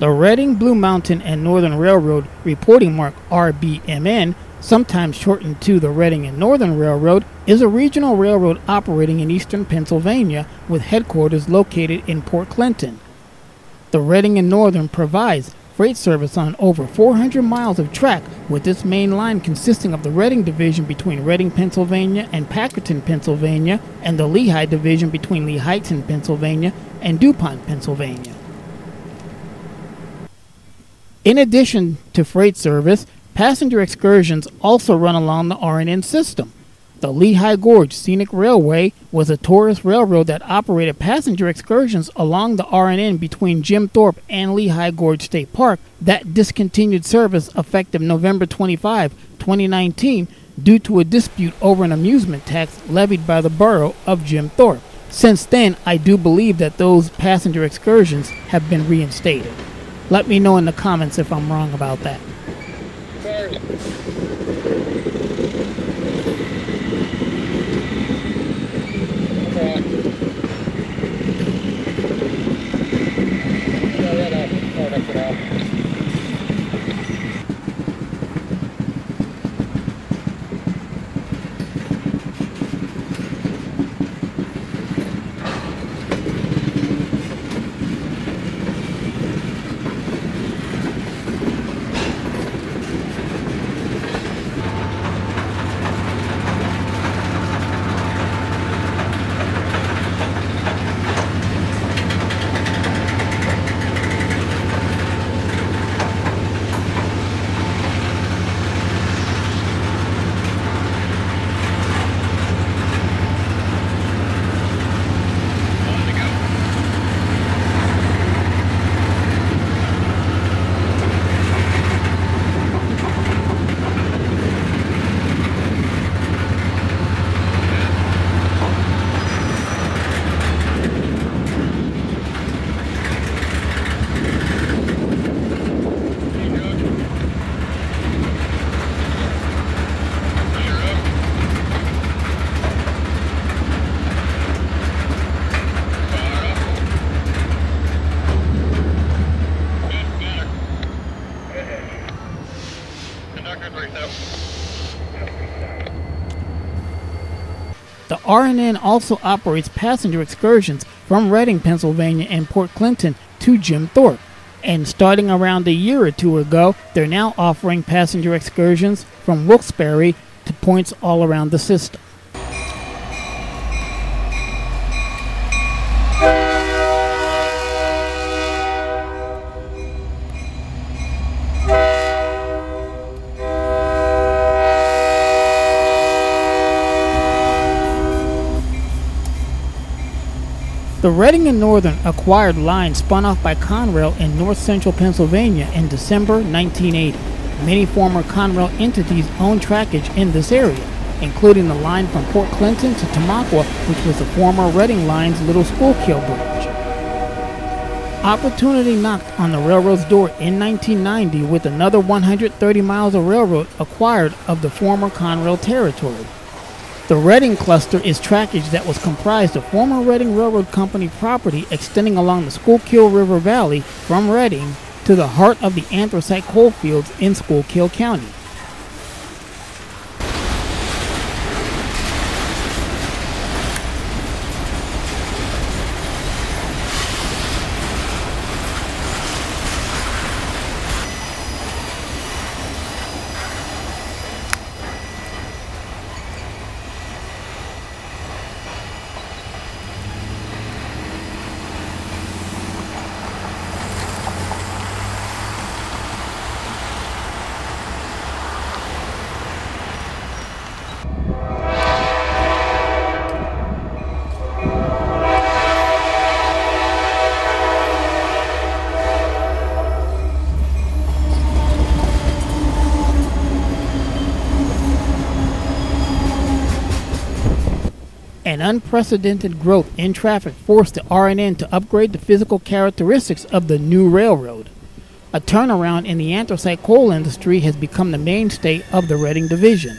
The Reading, Blue Mountain, and Northern Railroad reporting mark RBMN, sometimes shortened to the Reading and Northern Railroad, is a regional railroad operating in eastern Pennsylvania with headquarters located in Port Clinton. The Reading and Northern provides freight service on over 400 miles of track, with its main line consisting of the Reading Division between Reading, Pennsylvania and Packerton, Pennsylvania, and the Lehigh Division between Lehighton, Pennsylvania and DuPont, Pennsylvania. In addition to freight service, passenger excursions also run along the RNN system. The Lehigh Gorge Scenic Railway was a tourist railroad that operated passenger excursions along the RNN between Jim Thorpe and Lehigh Gorge State Park that discontinued service effective November 25, 2019, due to a dispute over an amusement tax levied by the borough of Jim Thorpe. Since then, I do believe that those passenger excursions have been reinstated. Let me know in the comments if I'm wrong about that. The RNN also operates passenger excursions from Reading, Pennsylvania and Port Clinton to Jim Thorpe. And starting around a year or two ago, they're now offering passenger excursions from Wilkes-Barre to points all around the system. The Reading and Northern acquired line spun off by Conrail in north central Pennsylvania in December 1980. Many former Conrail entities own trackage in this area, including the line from Port Clinton to Tamaqua, which was the former Reading Line's Little Schuylkill Bridge. Opportunity knocked on the railroad's door in 1990 with another 130 miles of railroad acquired of the former Conrail territory. The Reading cluster is trackage that was comprised of former Reading Railroad Company property extending along the Schuylkill River Valley from Reading to the heart of the anthracite coal fields in Schuylkill County. An unprecedented growth in traffic forced the RNN to upgrade the physical characteristics of the new railroad. A turnaround in the anthracite coal industry has become the mainstay of the Reading Division.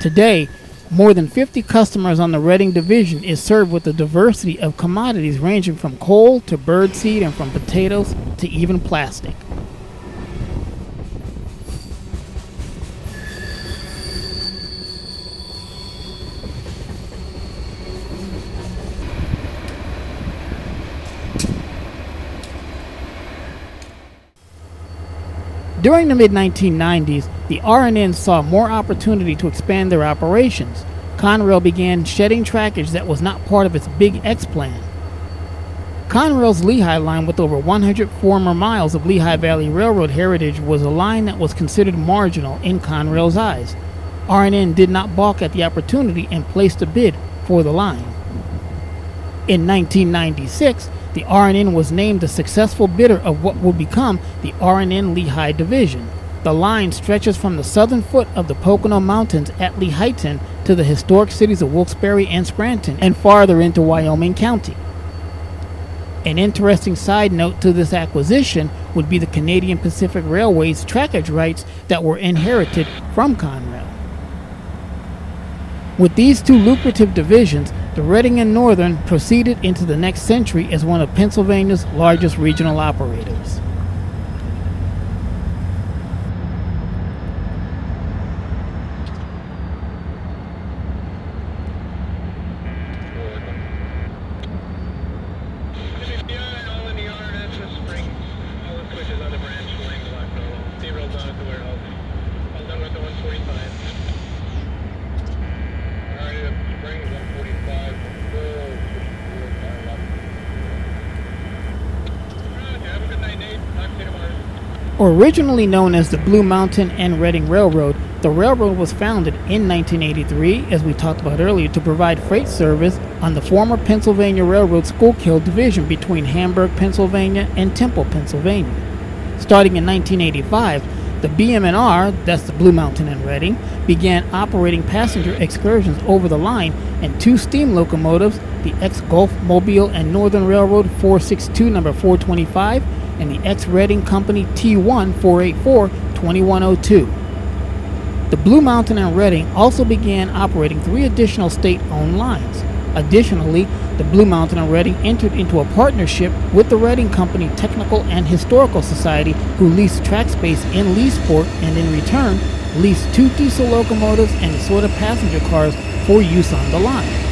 Today, More than 50 customers on the Reading division is served with a diversity of commodities ranging from coal to birdseed and from potatoes to even plastic. During the mid 1990s, the RNN saw more opportunity to expand their operations. Conrail began shedding trackage that was not part of its Big X plan. Conrail's Lehigh line, with over 100 former miles of Lehigh Valley Railroad heritage, was a line that was considered marginal in Conrail's eyes. RNN did not balk at the opportunity and placed a bid for the line. In 1996, the RNN was named the successful bidder of what would become the RNN Lehigh Division. The line stretches from the southern foot of the Pocono Mountains at Lehighton to the historic cities of Wilkes-Barre and Scranton and farther into Wyoming County. An interesting side note to this acquisition would be the Canadian Pacific Railway's trackage rights that were inherited from Conrail. With these two lucrative divisions, the Reading and Northern proceeded into the next century as one of Pennsylvania's largest regional operators. Originally known as the Blue Mountain and Reading Railroad, the railroad was founded in 1983, as we talked about earlier, to provide freight service on the former Pennsylvania Railroad Schuylkill division between Hamburg, Pennsylvania and Temple, Pennsylvania. Starting in 1985, the BM&R, that's the Blue Mountain and Reading, began operating passenger excursions over the line, and two steam locomotives, the ex-Gulf Mobile and Northern Railroad 462 number 425 and the X Reading Company T1 484 2102. The Blue Mountain and Reading also began operating three additional state owned lines. Additionally, the Blue Mountain and Reading entered into a partnership with the Reading Company Technical and Historical Society, who leased track space in Leesport and in return leased two diesel locomotives and assorted passenger cars for use on the line.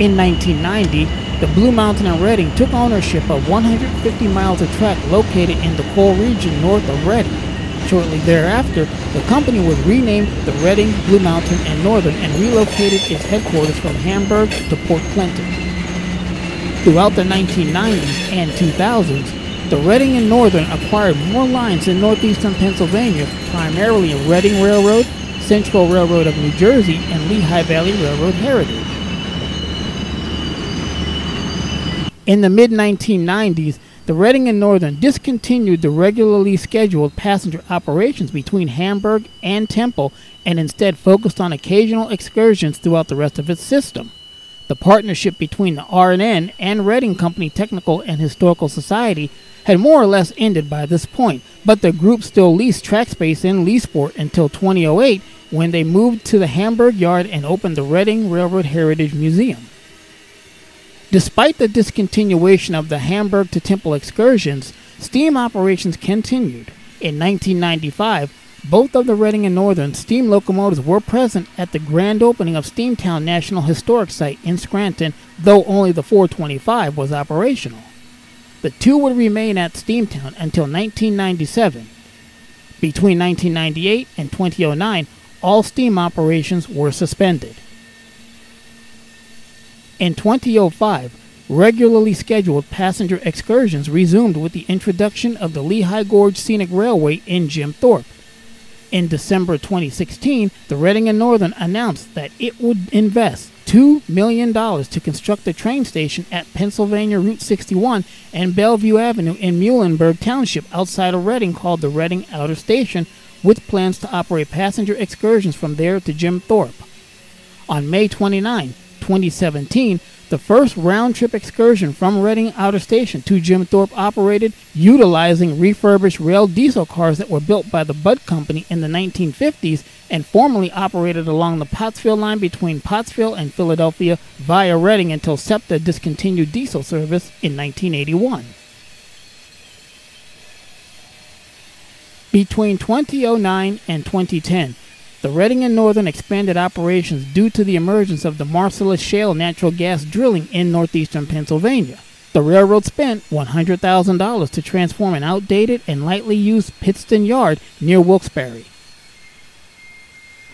In 1990, the Blue Mountain and Reading took ownership of 150 miles of track located in the coal region north of Reading. Shortly thereafter, the company was renamed the Reading, Blue Mountain, and Northern and relocated its headquarters from Hamburg to Port Clinton. Throughout the 1990s and 2000s, the Reading and Northern acquired more lines in northeastern Pennsylvania, primarily in Reading Railroad, Central Railroad of New Jersey, and Lehigh Valley Railroad Heritage. In the mid 1990s, the Reading and Northern discontinued the regularly scheduled passenger operations between Hamburg and Temple and instead focused on occasional excursions throughout the rest of its system. The partnership between the RNN and Reading Company Technical and Historical Society had more or less ended by this point, but the group still leased track space in Leesport until 2008 when they moved to the Hamburg yard and opened the Reading Railroad Heritage Museum. Despite the discontinuation of the Hamburg to Temple excursions, steam operations continued. In 1995, both of the Reading and Northern steam locomotives were present at the grand opening of Steamtown National Historic Site in Scranton, though only the 425 was operational. The two would remain at Steamtown until 1997. Between 1998 and 2009, all steam operations were suspended. In 2005, regularly scheduled passenger excursions resumed with the introduction of the Lehigh Gorge Scenic Railway in Jim Thorpe. In December 2016, the Reading and Northern announced that it would invest $2 million to construct a train station at Pennsylvania Route 61 and Bellevue Avenue in Muhlenberg Township outside of Reading called the Reading Outer Station, with plans to operate passenger excursions from there to Jim Thorpe. On May 29, 2017, the first round trip excursion from Reading Outer Station to Jim Thorpe operated utilizing refurbished rail diesel cars that were built by the Budd Company in the 1950s and formerly operated along the Pottsville line between Pottsville and Philadelphia via Reading until SEPTA discontinued diesel service in 1981. Between 2009 and 2010, the Reading and Northern expanded operations due to the emergence of the Marcellus Shale natural gas drilling in northeastern Pennsylvania. The railroad spent $100,000 to transform an outdated and lightly used Pittston Yard near Wilkes-Barre.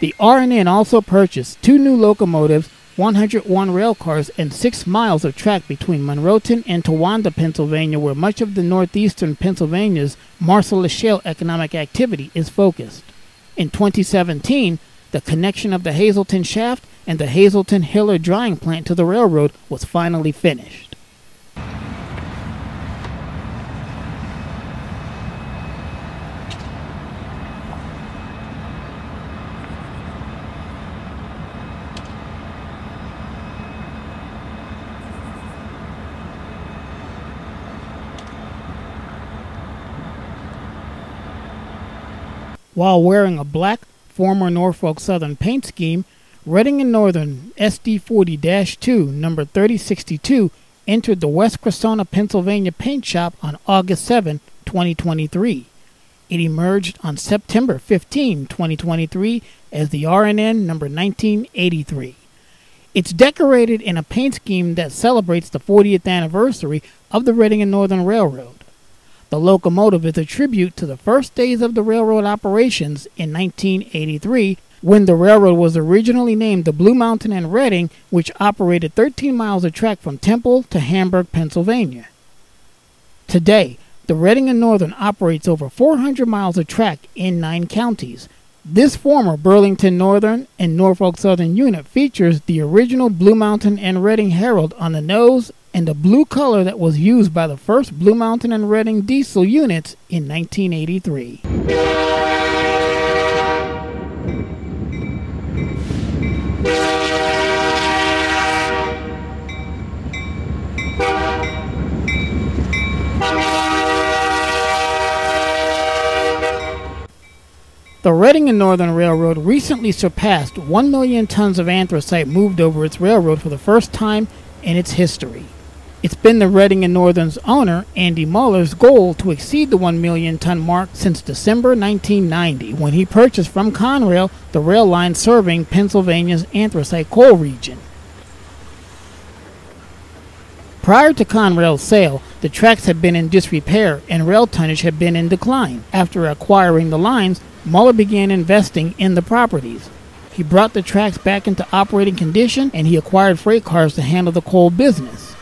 The R&N also purchased two new locomotives, 101 rail cars, and six miles of track between Monroeton and Towanda, Pennsylvania, where much of the northeastern Pennsylvania's Marcellus Shale economic activity is focused. In 2017, the connection of the Hazleton shaft and the Hazleton Hiller drying plant to the railroad was finally finished. While wearing a black former Norfolk Southern paint scheme, Reading and Northern SD40 2, number 3062, entered the West Cressona, Pennsylvania paint shop on August 7, 2023. It emerged on September 15, 2023, as the RNN number 1983. It's decorated in a paint scheme that celebrates the 40th anniversary of the Reading and Northern Railroad. The locomotive is a tribute to the first days of the railroad operations in 1983 when the railroad was originally named the Blue Mountain and Reading, which operated 13 miles of track from Temple to Hamburg, Pennsylvania. Today, the Reading and Northern operates over 400 miles of track in nine counties. This former Burlington Northern and Norfolk Southern unit features the original Blue Mountain and Reading Herald on the nose and the blue color that was used by the first Blue Mountain and Reading diesel units in 1983. The Reading and Northern Railroad recently surpassed 1 million tons of anthracite moved over its railroad for the first time in its history. It's been the Reading and Northern's owner, Andy Muller's goal to exceed the 1 million ton mark since December 1990 when he purchased from Conrail the rail line serving Pennsylvania's anthracite coal region. Prior to Conrail's sale, the tracks had been in disrepair and rail tonnage had been in decline. After acquiring the lines, Muller began investing in the properties. He brought the tracks back into operating condition and he acquired freight cars to handle the coal business.